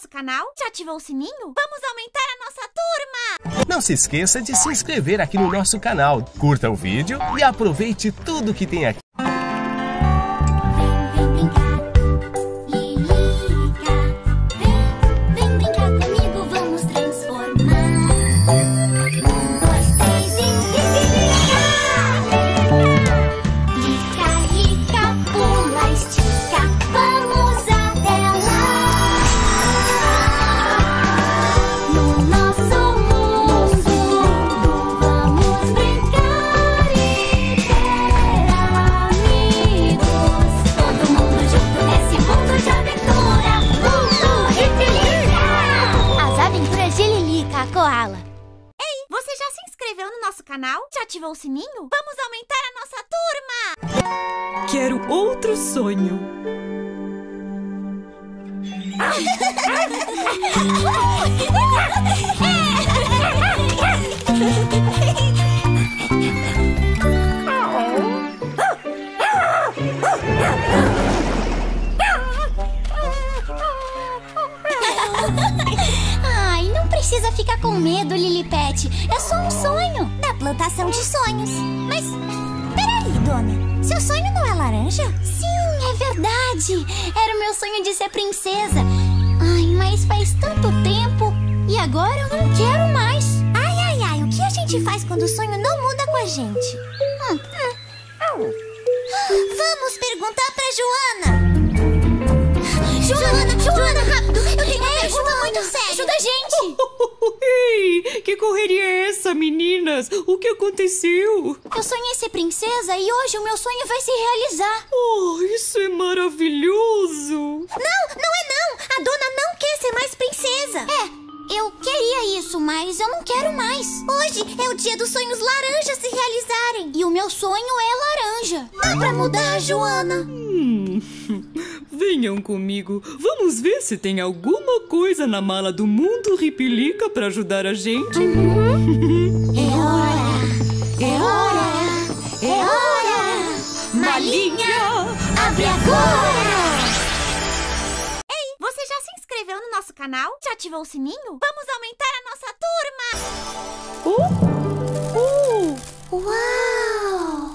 nosso canal? Já ativou o sininho? Vamos aumentar a nossa turma! Não se esqueça de se inscrever aqui no nosso canal, curta o vídeo e aproveite tudo que tem aqui. Já ativou o sininho? Vamos aumentar a nossa turma! Quero outro sonho. Ai, precisa ficar com medo, Lilipet. É só um sonho plantação de sonhos. Mas, peraí, dona. Seu sonho não é laranja? Sim, é verdade. Era o meu sonho de ser princesa. Ai, mas faz tanto tempo. E agora eu não quero mais. Ai, ai, ai. O que a gente faz quando o sonho não muda com a gente? Hum, hum. Vamos perguntar pra Joana. Joana, Joana, rápido! É, muito séria. Ajuda a gente! Ei, que correria é essa, meninas? O que aconteceu? Eu sonhei ser princesa e hoje o meu sonho vai se realizar. Oh, isso é maravilhoso! Não, não é não! A dona não quer ser mais princesa! É, eu queria isso, mas eu não quero mais. Hoje é o dia dos sonhos laranjas se realizarem. E o meu sonho é laranja. Dá pra mudar, Joana? Hum. Venham comigo. Vamos ver se tem alguma coisa na mala do mundo Ripilica para ajudar a gente. Uhum. é hora! É hora! É hora! Malinha, abre agora! Ei, você já se inscreveu no nosso canal? Já ativou o sininho? Vamos aumentar a nossa turma! Uh! Uh! Uau!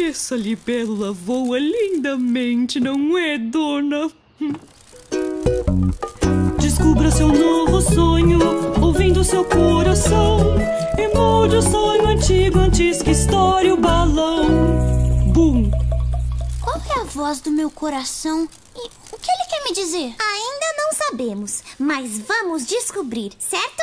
Essa libélula voa lindamente, não é, dona? Descubra seu novo sonho, ouvindo seu coração. E mude o sonho antigo antes que estoure o balão. Bum! Qual é a voz do meu coração? E o que ele quer me dizer? Ainda não sabemos, mas vamos descobrir, certo?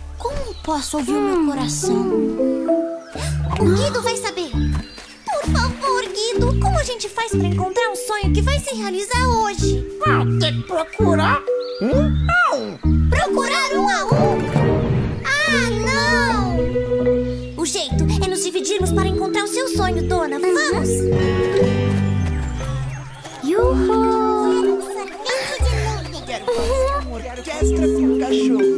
Como posso ouvir o meu coração? O Guido vai saber. Por favor, Guido, como a gente faz para encontrar um sonho que vai se realizar hoje? Vai ter que procurar um a um. Procurar um a um? Ah, não! O jeito é nos dividirmos para encontrar o seu sonho, dona. Vamos! Yuhu! orquestra com cachorros. Quero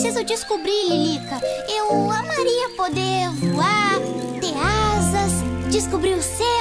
preciso descobrir, Lilica. Eu amaria poder voar, ter asas, descobrir os céus,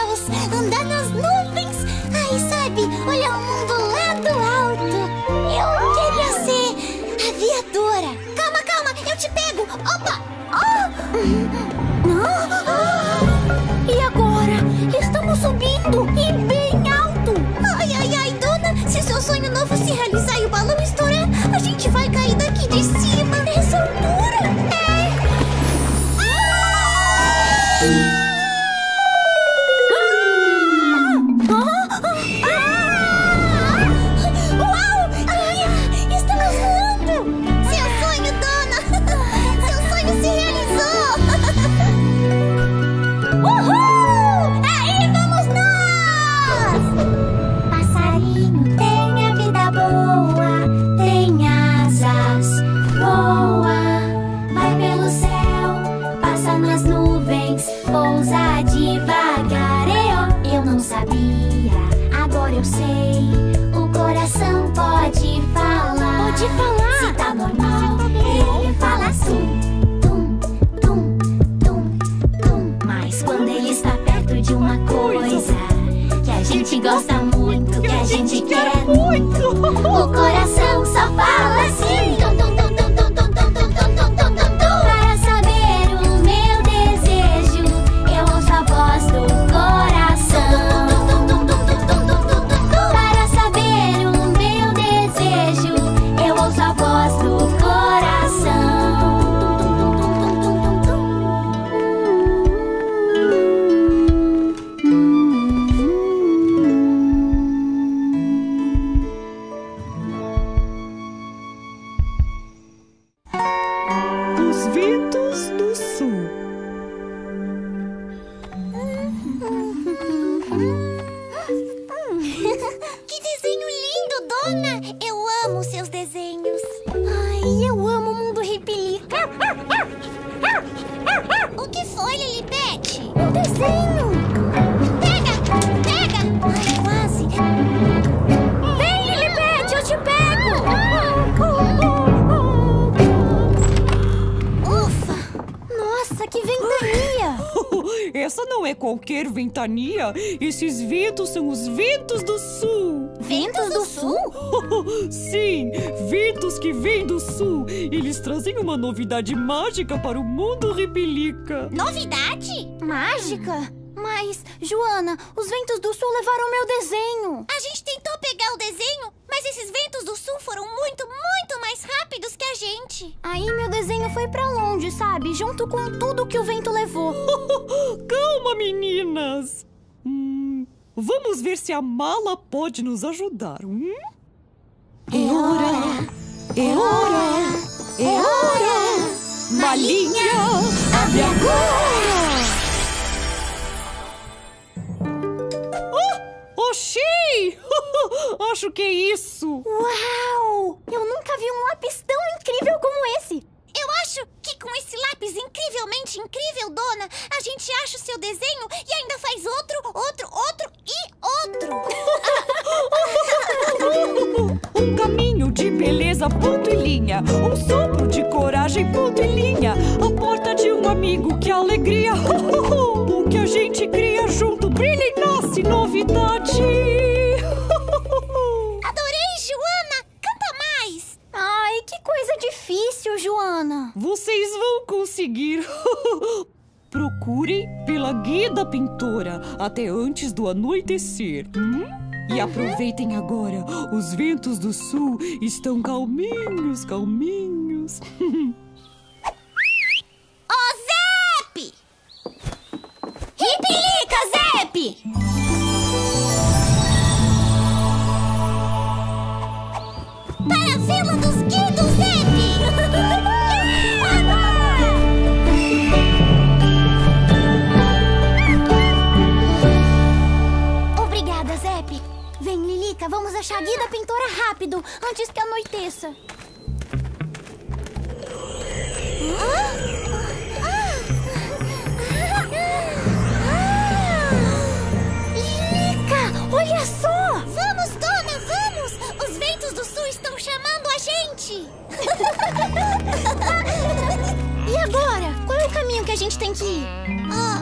ventania. Esses ventos são os ventos do sul. Ventos do sul? Sim, ventos que vêm do sul. Eles trazem uma novidade mágica para o mundo ripilica. Novidade? Mágica? Mas, Joana, os ventos do sul levaram meu desenho. A gente tentou pegar o desenho, mas esses ventos do sul foram muito, muito mais rápidos que a gente. Aí meu desenho foi pra longe, sabe? Junto com tudo que o vento levou. Calma, meninas. Hum, vamos ver se a mala pode nos ajudar. Hum? É hora, É hora! É hora! Malinha, abre agora! Oh, Oxi! Acho que é isso! Uau! Eu nunca vi um lápis tão incrível como esse. Eu acho que com esse lápis incrivelmente incrível, dona, a gente acha o seu desenho e ainda faz outro, outro, outro e outro. Um caminho de beleza, ponto e linha. Um sopro de coragem, ponto e linha. A porta de um amigo, que alegria. O que a gente cria junto brilha e nasce novidade. Adorei, Joana! Canta mais! Ai, que coisa difícil, Joana. Vocês vão conseguir. Procurem pela guia da pintora até antes do anoitecer. hum? E aproveitem agora. Os ventos do sul estão calminhos, calminhos. Ô, Zep! Ripilica, Zep! Para a Vila dos Guidos, Zep! Obrigada, Zep. Vem, Lilica, vamos achar a guia da pintora rápido, antes que anoiteça. Lilica, gente! e agora? Qual é o caminho que a gente tem que ir? Ah.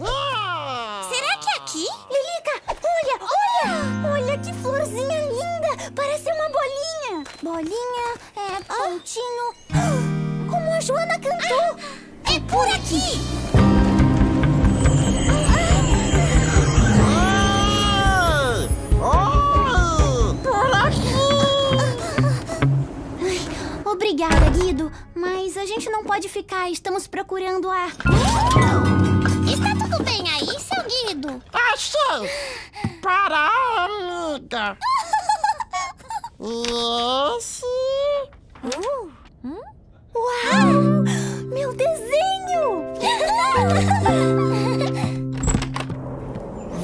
Ah. Será que é aqui? Lilica, olha, olha! Olha que florzinha linda! Parece uma bolinha! Bolinha, é, pontinho... Ah. Como a Joana cantou! Ah, é por aqui. Obrigada, Guido. Mas a gente não pode ficar. Estamos procurando a. Está tudo bem aí, seu Guido? Achei! Para a amiga! Esse... Uau! Meu desenho!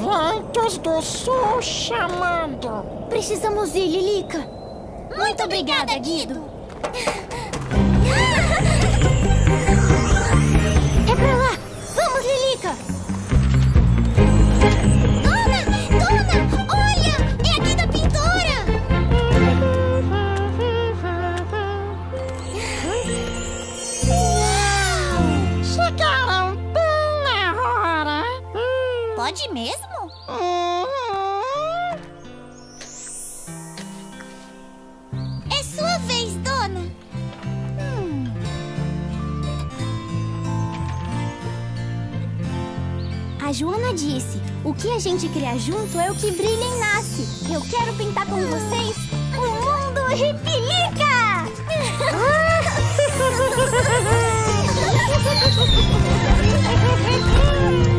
Ventos do Sul chamando! Precisamos ir, Lilica. Muito obrigada, Guido. É pra lá! Vamos, Lilica! Dona! Dona! Olha! É aqui da pintora! Chegaram bem na hora! Pode mesmo? Uhum. A Joana disse: o que a gente cria junto é o que brilha e nasce. Eu quero pintar com vocês o mundo Ripilica! Ventos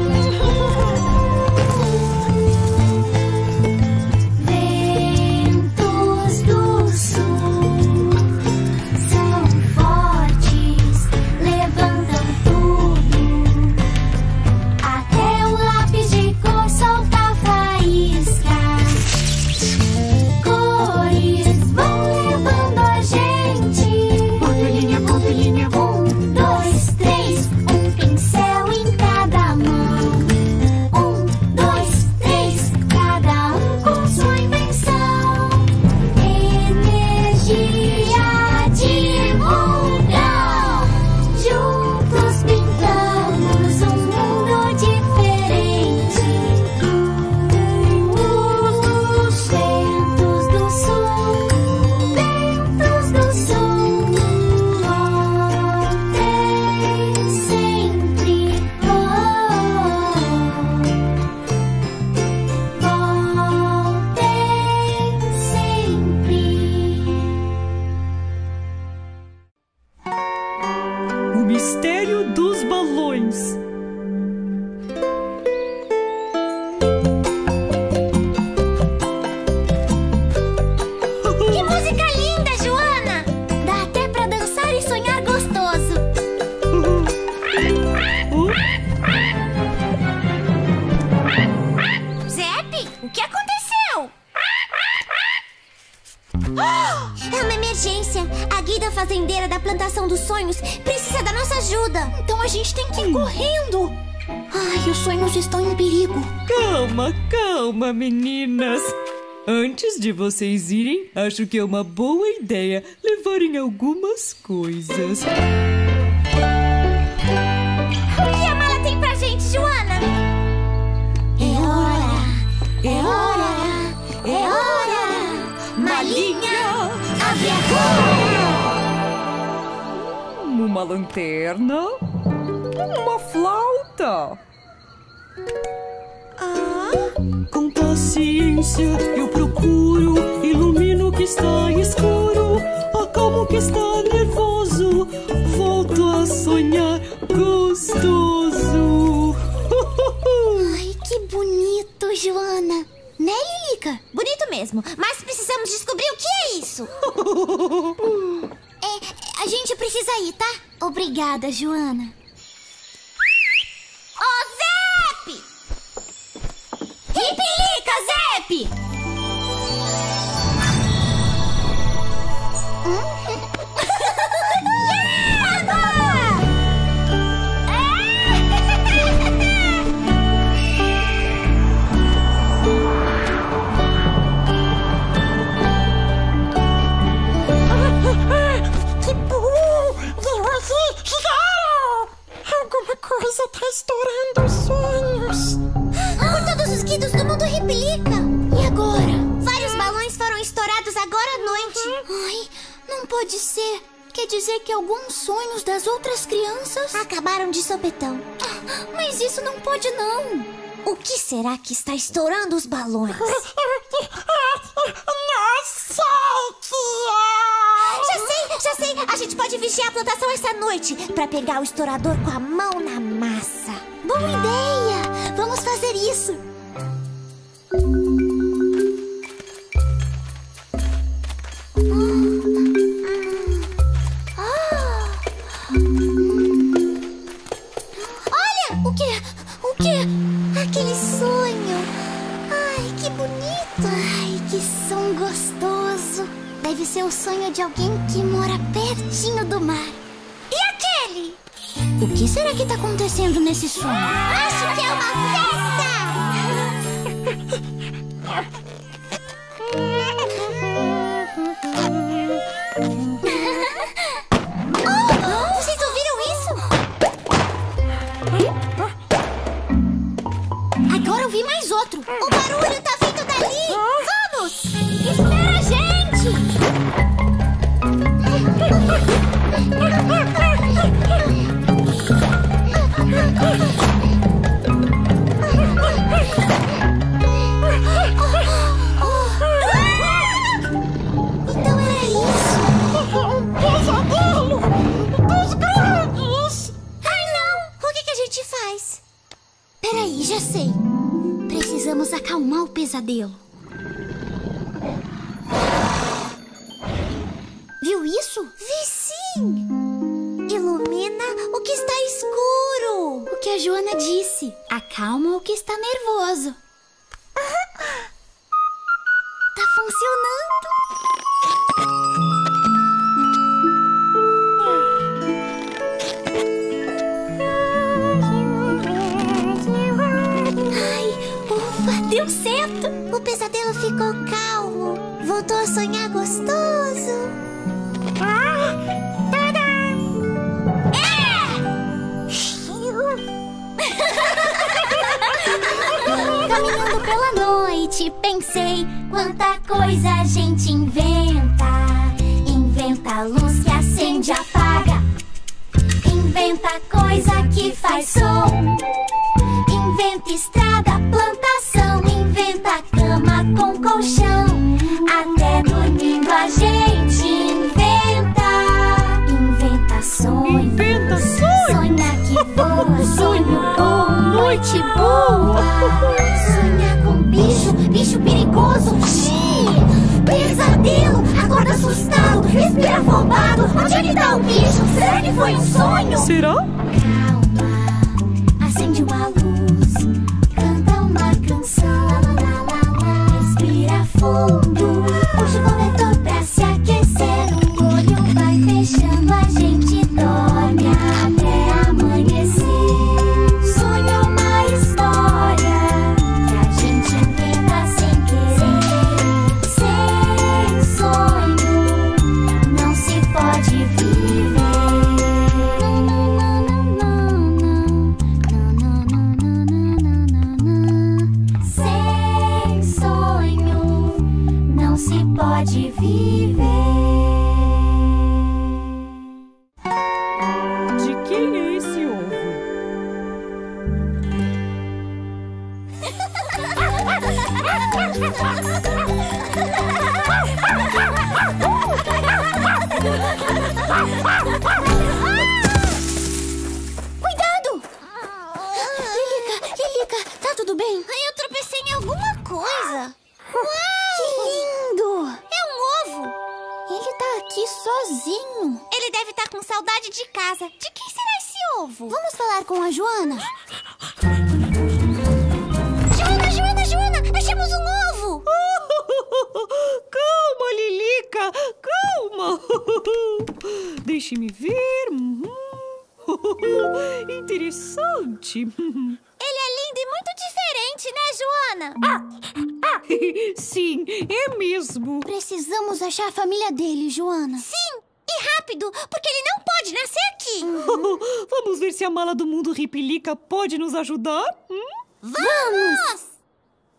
fazendeira da plantação dos sonhos precisa da nossa ajuda. Então a gente tem que ir correndo. Ai, os sonhos estão em perigo. Calma, calma, meninas. Antes de vocês irem, acho que é uma boa ideia levarem algumas coisas. O que a mala tem pra gente, Joana? É hora, é hora, é hora. Malinha, abre agora. Hum, Uma lanterna. Uma flauta. Com paciência eu procuro, ilumino o que está escuro, acalmo o que está nervoso, volto a sonhar gostoso. Ai, que bonito, Joana. Né, Lilica? Bonito mesmo, mas precisamos descobrir o que é isso. É, a gente precisa ir, tá? Obrigada, Joana. Ô, Zep! Ripilica, Zep! Que coisa tá estourando os sonhos. Por todos os guidos do mundo replica. E agora? Vários balões foram estourados agora à noite. Uhum. Ai, não pode ser. Quer dizer que alguns sonhos das outras crianças acabaram de sopetão. Mas isso não pode não. O que será que está estourando os balões? A gente pode vigiar a plantação essa noite pra pegar o estourador com a mão na massa. Boa ideia! Vamos fazer isso. Deve ser o sonho de alguém que mora pertinho do mar. E aquele? O que será que tá acontecendo nesse sonho? Acho que é uma festa! Pesadelo. Viu isso? Vi sim! Ilumina o que está escuro! O que a Joana disse. Acalma o que está nervoso. Tá funcionando. Deu certo. O pesadelo ficou calmo. Voltou a sonhar gostoso. Caminhando pela noite, pensei quanta coisa a gente inventa. Inventa luz que acende e apaga. Inventa coisa que faz som. Inventa estrada, com colchão. Até dormindo a gente inventa. Inventa sonho. Inventa sonho. Sonha que voa, sonho bom, noite boa. Sonha com bicho, bicho perigoso. Xiii, pesadelo, acorda assustado, respira afobado. Onde é que tá o bicho? Será que foi um sonho? Será? Calma, acende uma respira Cuidado! Lilica, Lilica, tá tudo bem? Eu tropecei em alguma coisa. Que lindo! É um ovo. Ele tá aqui sozinho. Ele deve estar com saudade de casa. De quem será esse ovo? Vamos falar com a Joana? Joana, Joana, Joana! Achamos um ovo! Calma. Deixe-me ver. Interessante. Ele é lindo e muito diferente, né, Joana? Sim, é mesmo. Precisamos achar a família dele, Joana. Sim, e rápido, porque ele não pode nascer aqui. Vamos ver se a mala do mundo Ripilica pode nos ajudar? Hum? Vamos!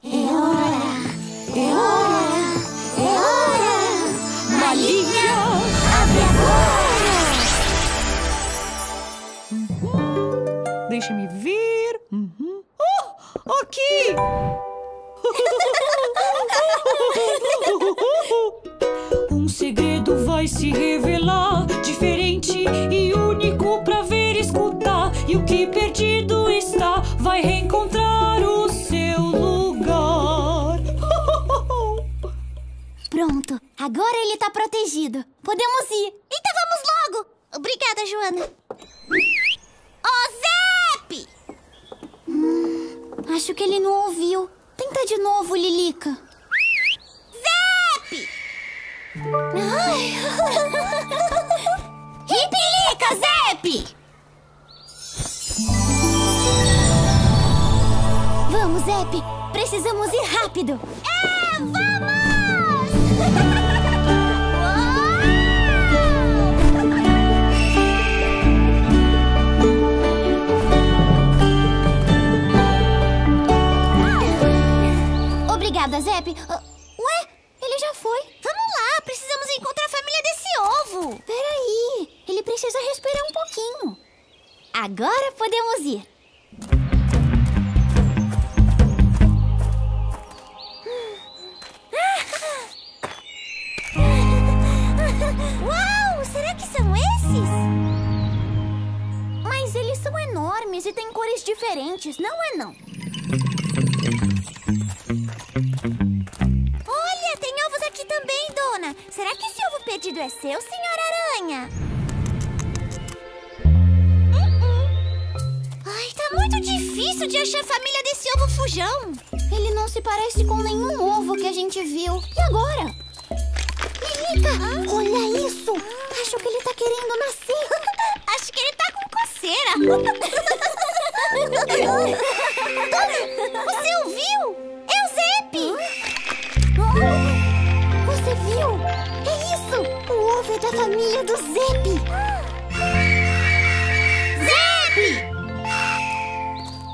É hora! É hora! É hora! da Lívia abre agora! Deixa-me ver. Uhum. Oh, aqui! um segredo vai se revelar, diferente e único para ver escutar. E o que perdido está, vai reencontrar. Pronto, agora ele tá protegido. Podemos ir. Então vamos logo! Obrigada, Joana. Ô, Zep! Acho que ele não ouviu. Tenta de novo, Lilica. Zep! Ripilica, Zep! Vamos, Zep. Precisamos ir rápido. É, vamos! Obrigada, Zep. Ah, Ué, ele já foi. Vamos lá, precisamos encontrar a família desse ovo. Peraí, ele precisa respirar um pouquinho. Agora podemos ir. São enormes e têm cores diferentes, não é não? Olha, tem ovos aqui também, dona. Será que esse ovo perdido é seu, senhora aranha? Uh-uh. Ai, tá muito difícil de achar a família desse ovo fujão. Ele não se parece com nenhum ovo que a gente viu. E agora? Lilica, olha isso! Acho que ele tá querendo nascer. Acho que ele você ouviu? É o Zep. Você viu? É isso! O ovo é da família do Zep! Zep!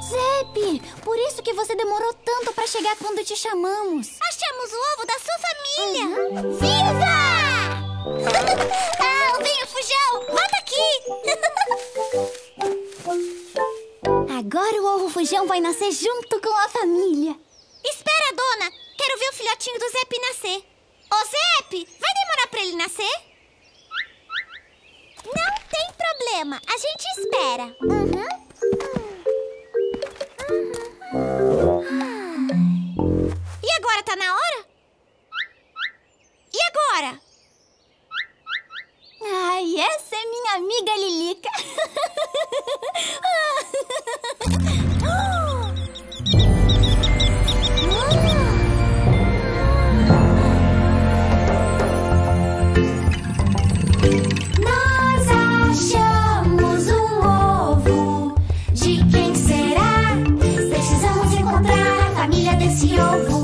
Zep! Por isso que você demorou tanto pra chegar quando te chamamos. Achamos o ovo da sua família. Viva! Ah, venha, fujão. Volta aqui. Agora o ovo fujão vai nascer junto com a família. Espera, dona. Quero ver o filhotinho do Zep nascer. Ô, Zep, vai demorar pra ele nascer? Não tem problema. A gente espera. E agora tá na hora? E agora? Essa é minha amiga Lilica. Nós achamos um ovo. De quem será? Precisamos encontrar a família desse ovo.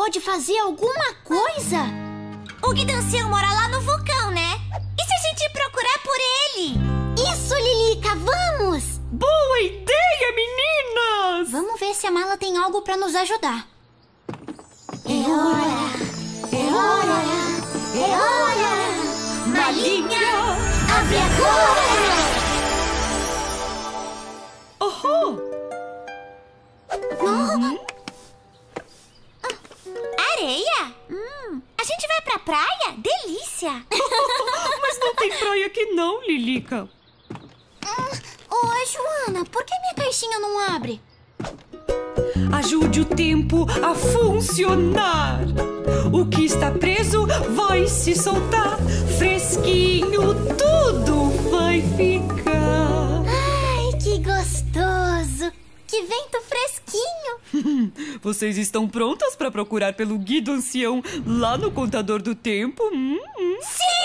pode fazer alguma coisa? O Guidancil mora lá no vulcão, né? E se a gente procurar por ele? Isso, Lilica, vamos! Boa ideia, meninas! Vamos ver se a mala tem algo para nos ajudar. fresquinho. Vocês estão prontas para procurar pelo Guido Ancião lá no Contador do Tempo? Hum, hum. Sim!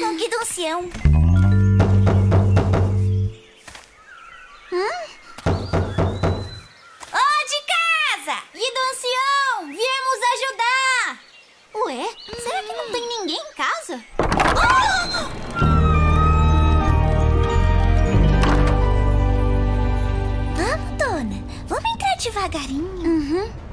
com o Guido Ancião. Oh, de casa! Guido Ancião, viemos ajudar! Ué, será que não tem hum. ninguém em casa? Oh! Vamos, dona. Vamos entrar devagarinho. Uhum.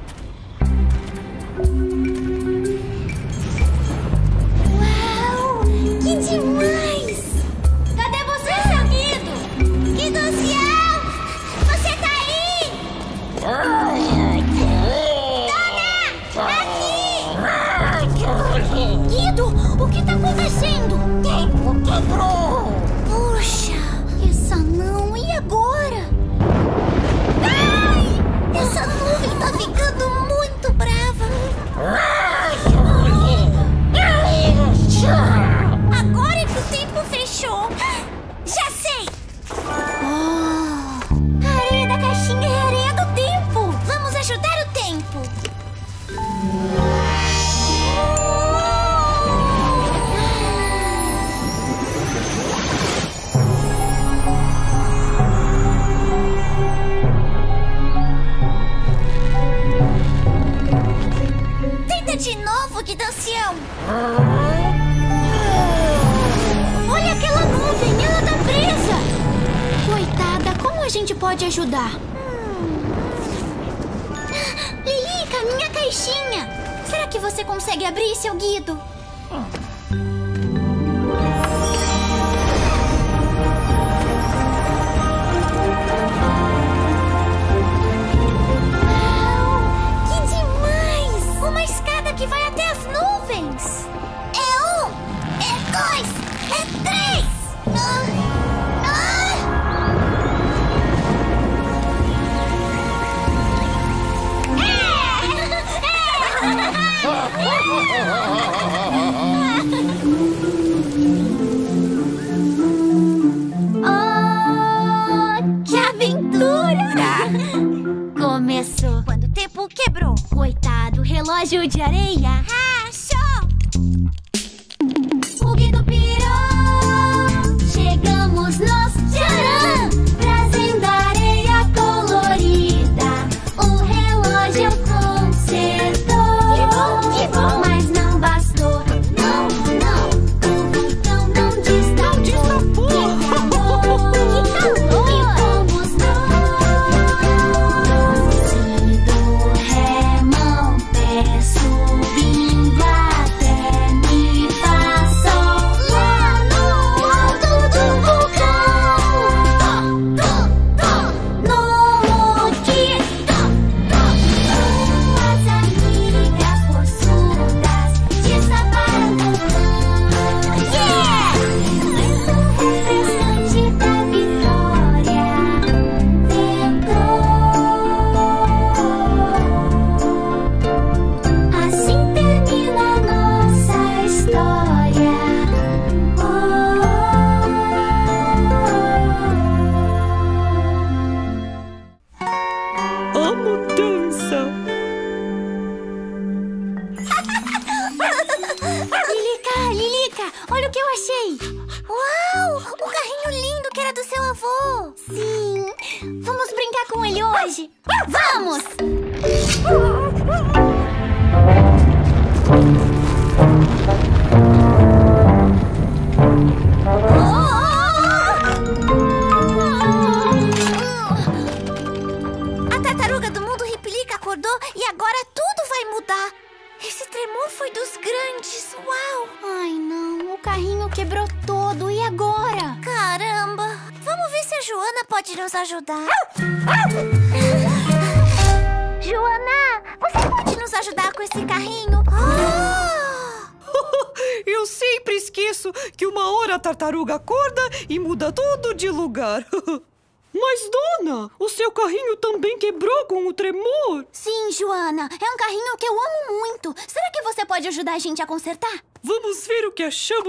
seu Guido.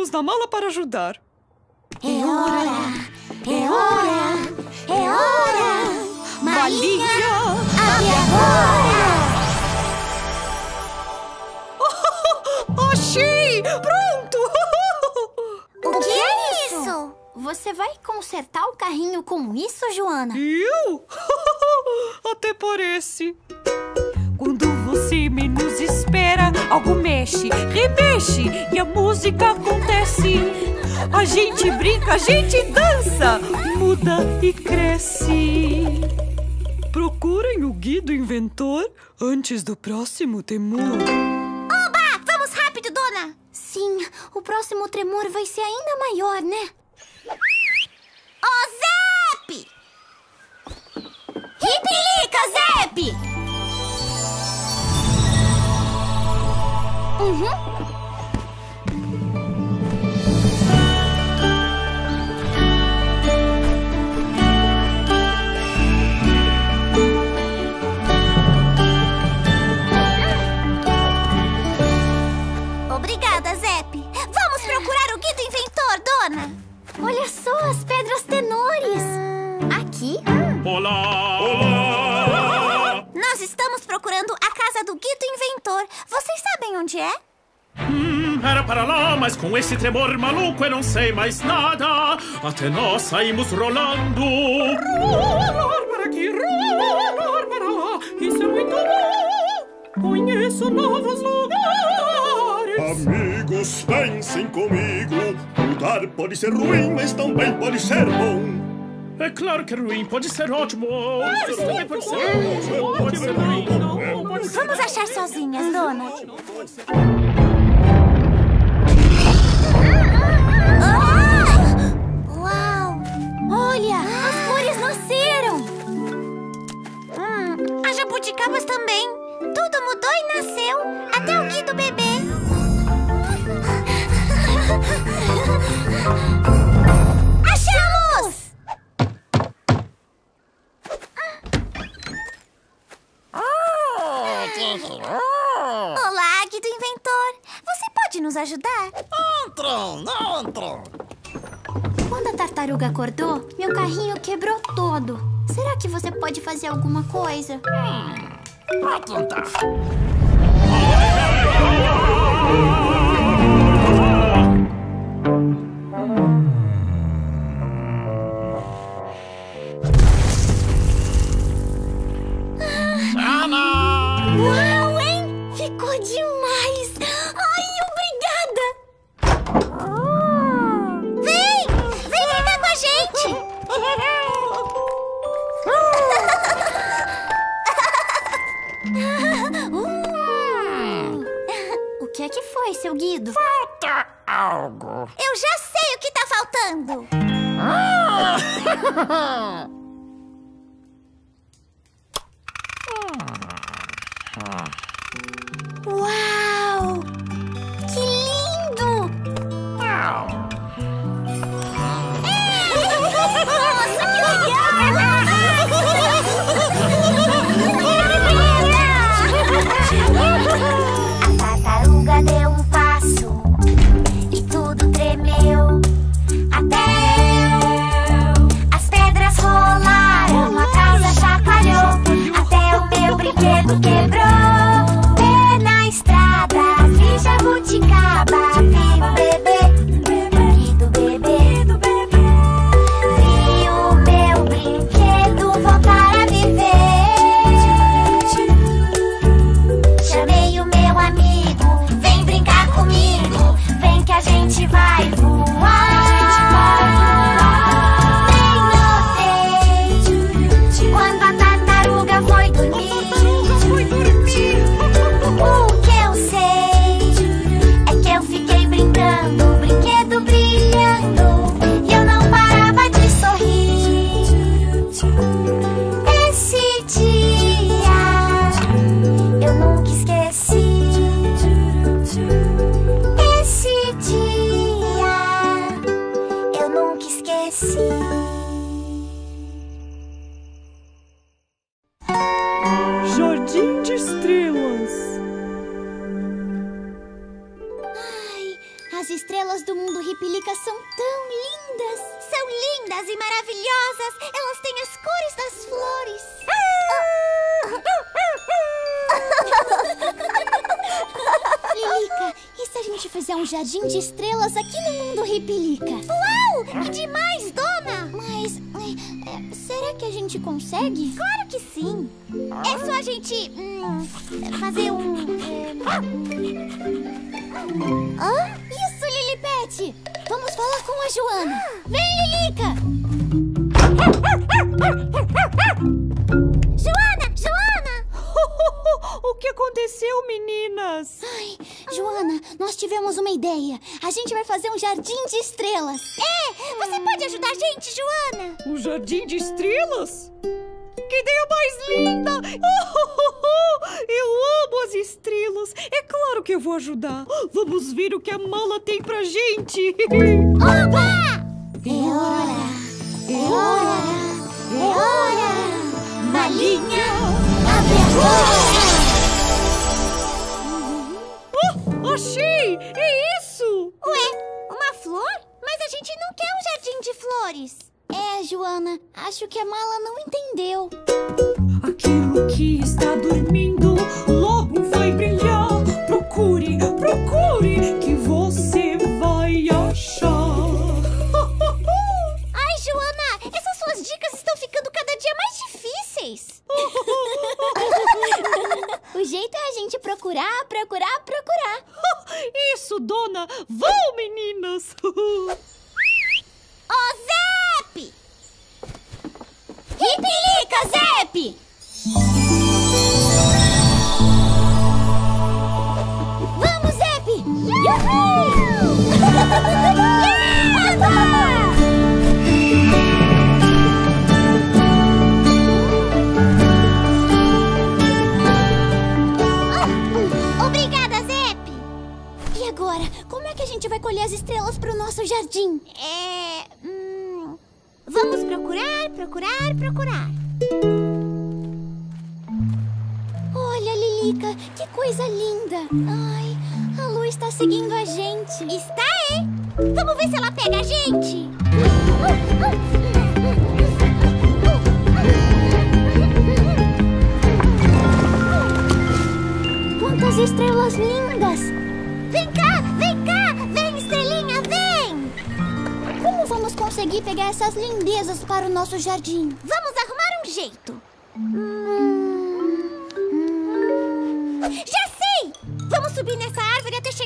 Achamos na mala para ajudar. É hora! É hora! É hora! Malinha! Abre agora! Achei! Pronto! O que é isso? Você vai consertar o carrinho com isso, Joana? Eu? Até parece. Quando você espera, algo mexe, remexe e a música acontece. A gente brinca, a gente dança, muda e cresce. Procurem o Guido Inventor antes do próximo temor. Oba! Vamos rápido, dona! Sim, o próximo tremor vai ser ainda maior, né? Ô, Zep! Ripilica, Zep! Dona. Olha só as pedras tenores. Aqui? Olá! Estamos procurando a casa do Guido Inventor. Vocês sabem onde é? Hum, era para lá, mas com esse tremor maluco eu não sei mais nada. Até nós saímos rolando. Rolar para aqui, rolar para lá. Isso é muito bom. Conheço novos lugares. Amigos, pensem comigo. Mudar pode ser ruim, mas também pode ser bom. É claro que é ruim, pode ser ótimo. Isso também pode ser ótimo. Pode ser ruim. Vamos achar sozinhas, dona. Ah! Uau! Olha, as flores nasceram. Hum, as jabuticabas também. Tudo mudou e nasceu. Até o Guido bebê. Achamos! Olá, Guido Inventor. Você pode nos ajudar? Não. Quando a tartaruga acordou, meu carrinho quebrou todo. Será que você pode fazer alguma coisa? Vou tentar.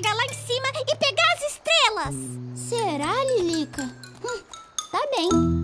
chegar lá em cima e pegar as estrelas. Será, Lilica? Hum, tá bem.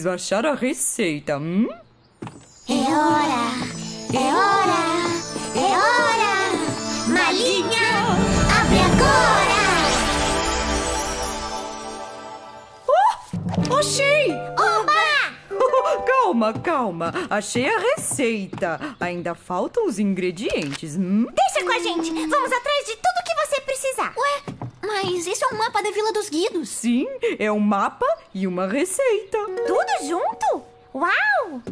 preciso achar a receita. Hum? É hora! É hora! É hora! Malinha, abre agora! Oh! Achei! Oba! calma, calma. Achei a receita. Ainda faltam os ingredientes. Hum? Deixa com a gente. Vamos atrás. Mas isso é um mapa da Vila dos Guidos. Sim, é um mapa e uma receita. Tudo junto? Uau!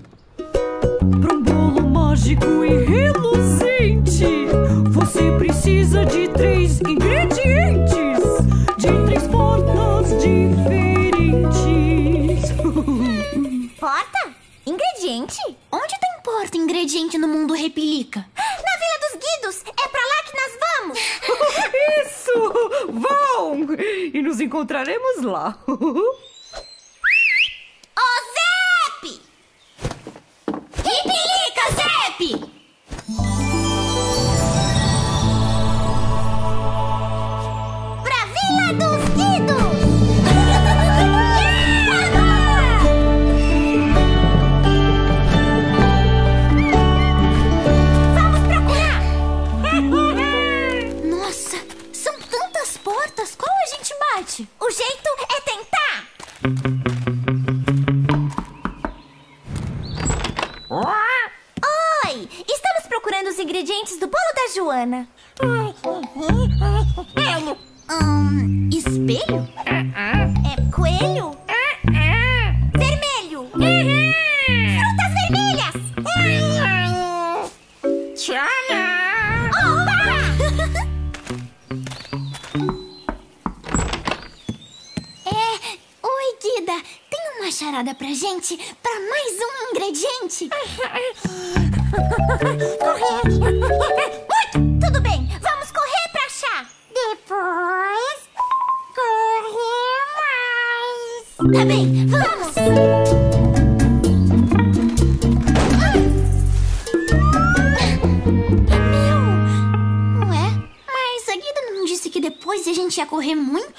Para um bolo mágico e reluzente, você precisa de três ingredientes de três portas diferentes. Porta? Ingrediente? Onde tem porta ingrediente no mundo repelica? encontraremos lá. É muito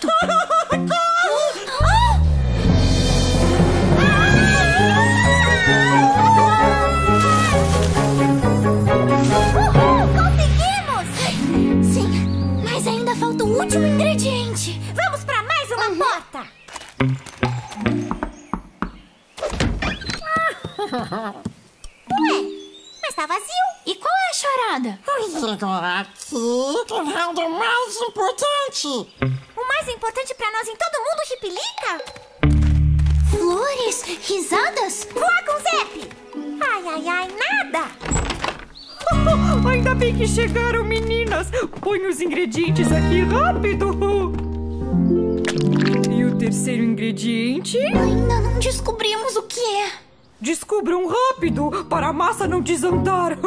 para a massa não desandar.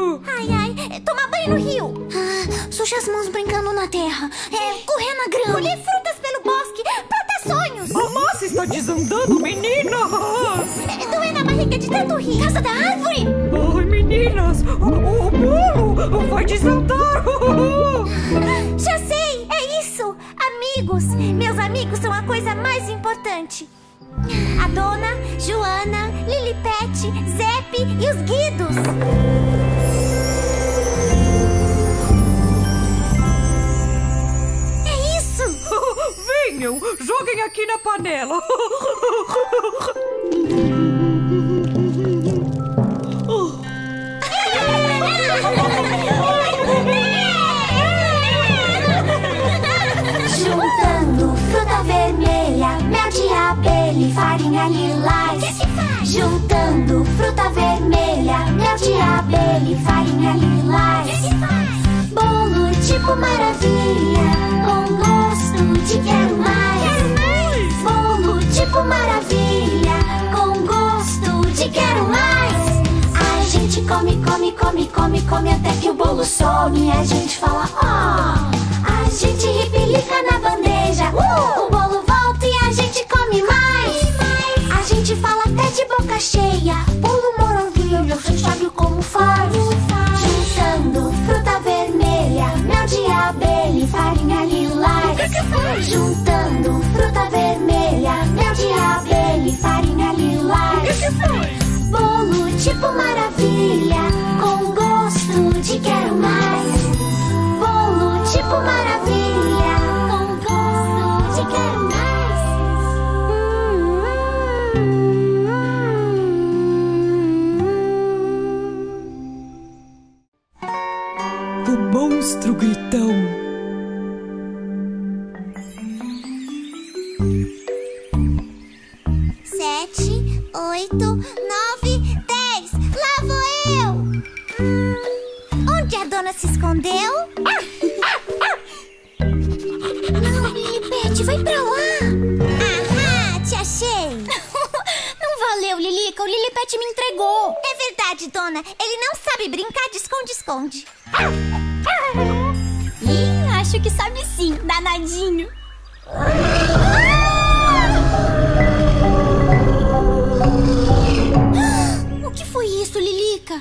lilás. Juntando fruta vermelha, mel de abelha e farinha lilás. Bolo tipo maravilha, com gosto de quero mais. Bolo tipo maravilha, com gosto de quero mais. A gente come, come, come, come, come até que o bolo some. A gente fala, ó. Oh! A gente repelica na bandeja. Uh! Boca cheia. Bolo maravilha, você sabe como faz. Juntando fruta vermelha, mel de abelha e farinha lilás. Juntando fruta vermelha, mel de abelha e farinha lilás. Bolo tipo maravilha, com gosto de quero mais. Monstro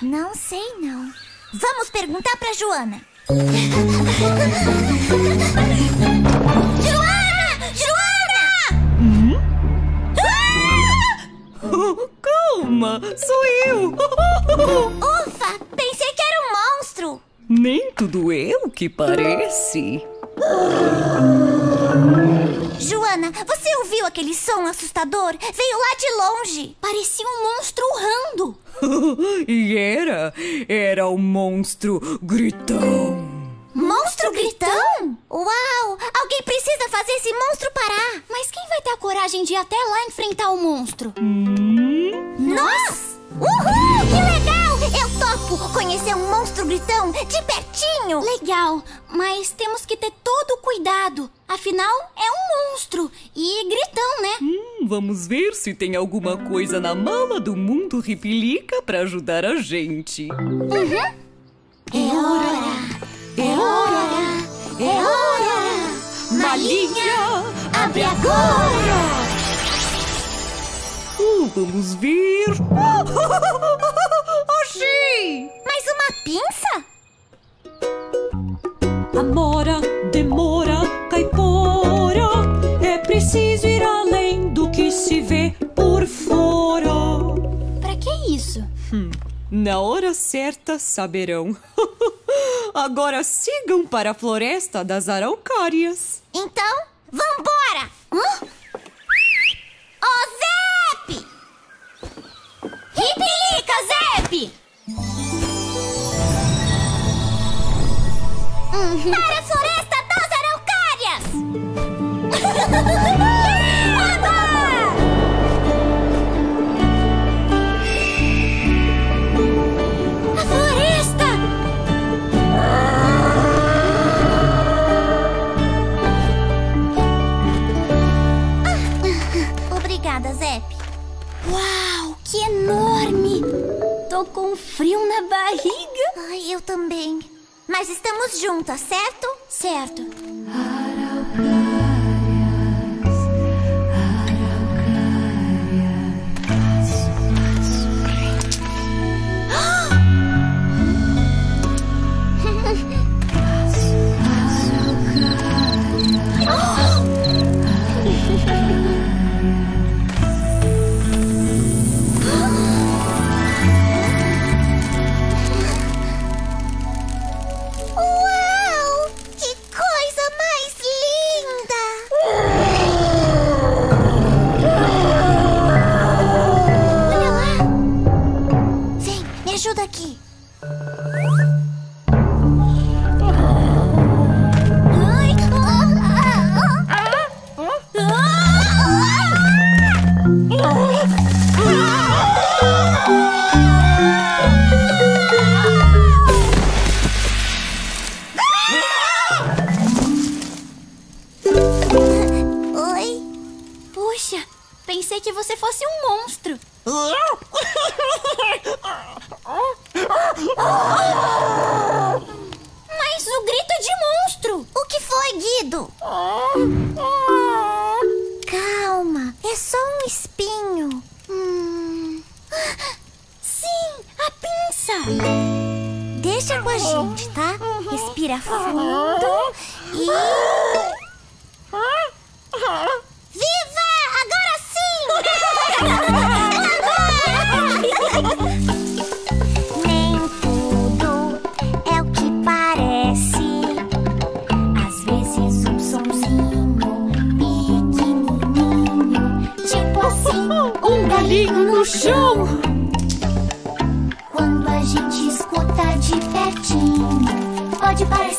Não sei, não. Vamos perguntar pra Joana. Joana! Joana! Calma, sou eu. Ufa, pensei que era um monstro. Nem tudo é o que parece. Joana, você ouviu aquele som assustador? Veio lá de longe. Parecia um monstro urrando. e era, era o monstro gritão. Monstro gritão? Uau! Alguém precisa fazer esse monstro parar. Mas quem vai ter a coragem de ir até lá enfrentar o monstro? Nós? Uhul! Que legal! Eu topo conhecer um monstro gritão de pertinho. Legal, mas temos que ter todo o cuidado. Afinal, é um monstro. E gritão, né? Hum, vamos ver se tem alguma coisa na mala do mundo ripilica pra ajudar a gente. É hora! É hora! É hora! Malinha, abre agora! Uh, vamos ver. Achei! Mais uma pinça? Amora, demora, caipora. É preciso ir além do que se vê por fora. Pra que isso? Na hora certa saberão. Agora sigam para a floresta das araucárias. Então, vambora! Hã? Ô, Zep! Ripilica, Zep! Para a floresta das araucárias! Tô com frio na barriga. Ai, eu também. Mas estamos juntas, certo? Certo. Deixa com a gente, tá? Respira fundo e. pode parecer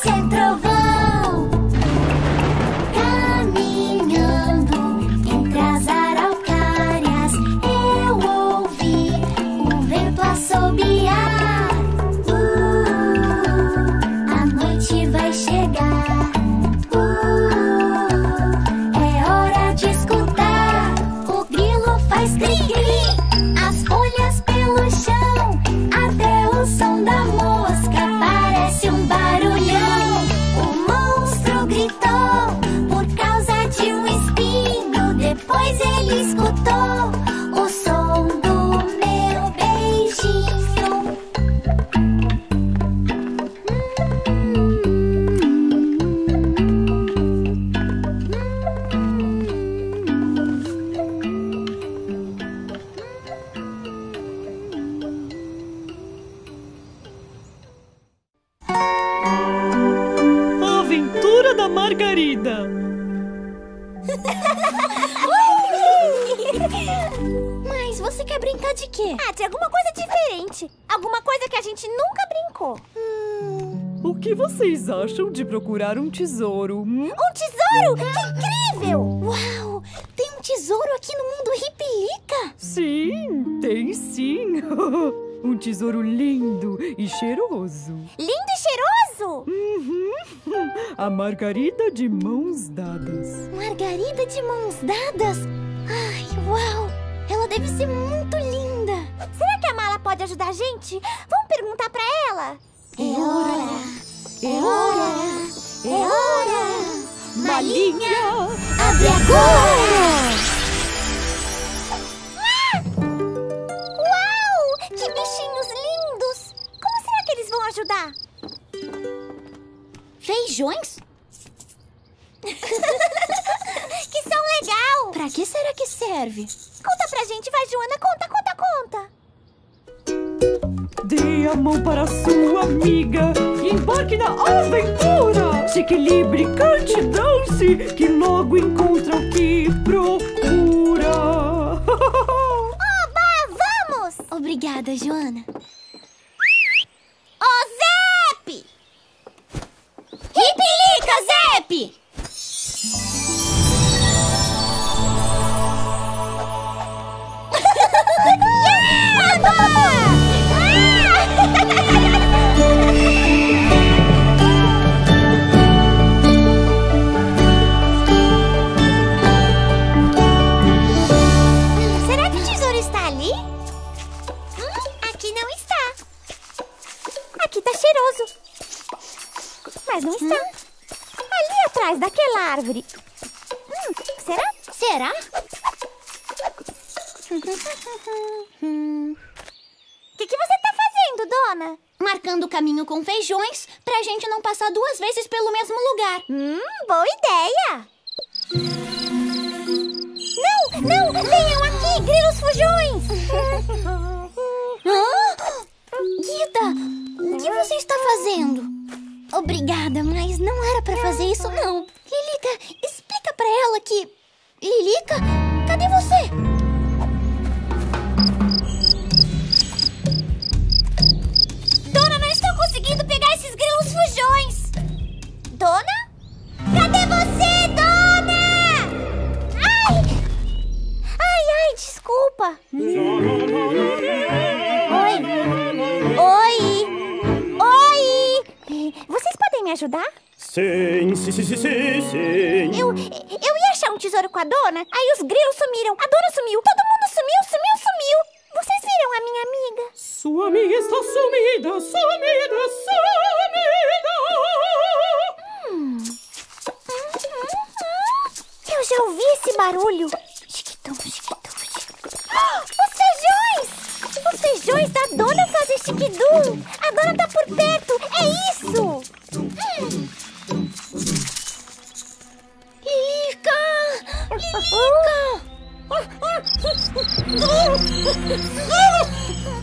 aqui no mundo Ripilica! Sim, tem sim. um tesouro lindo e cheiroso. Lindo e cheiroso! A Margarida de mãos dadas. Margarida de mãos dadas? Ai, uau! Ela deve ser muito linda! Será que a Mala pode ajudar a gente? Vamos perguntar pra ela. É hora! É hora! É hora! Malinha! Abre agora! Ajudar? Feijões? Que são legal! Pra que será que serve? Conta pra gente, vai, Joana. Conta, conta, conta. Dê a mão para sua amiga e embarque na aventura. Se equilibre, cante, dance, que logo encontra o que procura. Oba, vamos! Obrigada, Joana. Ô, Zep! Ripilica, Zep! Será cheiroso. Mas não está. Ali atrás daquela árvore. Hum, será? Será? O que, que você tá fazendo, dona? Marcando o caminho com feijões pra gente não passar duas vezes pelo mesmo lugar. Hum, boa ideia! Não, não! Venham aqui, grilos fujões! Ah! Guida, o que você está fazendo? Obrigada, mas não era pra fazer isso, não. Lilica, explica pra ela que... Lilica, cadê você? Dona, não estou conseguindo pegar esses grilos fujões! Dona? Cadê você, dona? Ai! Ai, ai, desculpa! Oi! Oi! Oi! Vocês podem me ajudar? Sim, sim, sim, sim, sim, sim. Eu, eu ia achar um tesouro com a dona, aí os grilos sumiram, a dona sumiu, todo mundo sumiu, sumiu, sumiu. Vocês viram a minha amiga? Sua amiga está sumida, sumida, sumida! Eu já ouvi esse barulho. Chiquitum, chiquitum, chiquitum. Os feijões! Os feijões da dona fazem chiquidum. A dona tá por perto. É isso! Lilica! Lilica!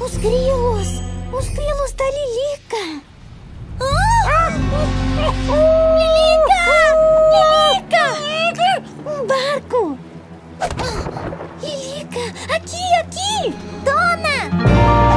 Os grilos! Os grilos da Lilica! Lilica! Lilica! Um barco! Lilica! Aqui, aqui! Dona!